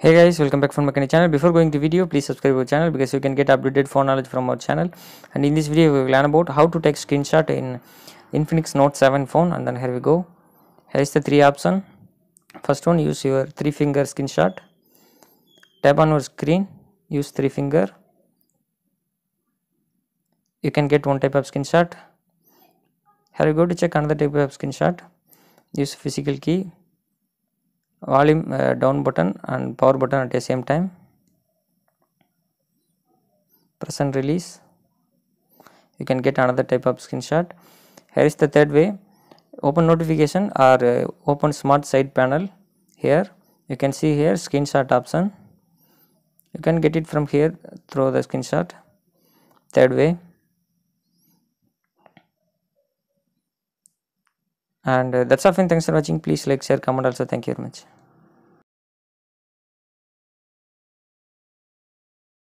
Hey guys, welcome back from my channel. Before going to video, please subscribe our channel because you can get updated phone knowledge from our channel. And in this video, we will learn about how to take screenshot in Infinix Note 7 phone. And then here we go. Here is the three option. First one, use your three finger screenshot. Tap on your screen, use three finger. You can get one type of screenshot. Here you go to check another type of screenshot. Use physical key volume uh, down button and power button at the same time. Press and release. You can get another type of screenshot. Here is the third way. Open notification or uh, open smart side panel here. You can see here screenshot option. You can get it from here through the screenshot. Third way and uh, that's all. Fine thanks for watching. Please like share comment also. Thank you very much